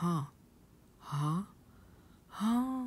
はあ。はあ。はあ。